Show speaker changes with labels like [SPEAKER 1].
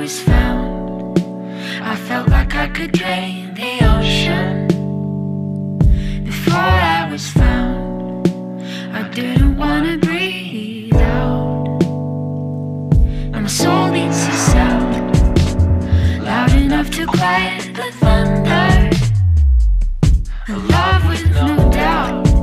[SPEAKER 1] was found. I felt like I could drain the ocean. Before I was found, I didn't wanna breathe out. My soul needs a sound loud enough to quiet the thunder. A love with no doubt.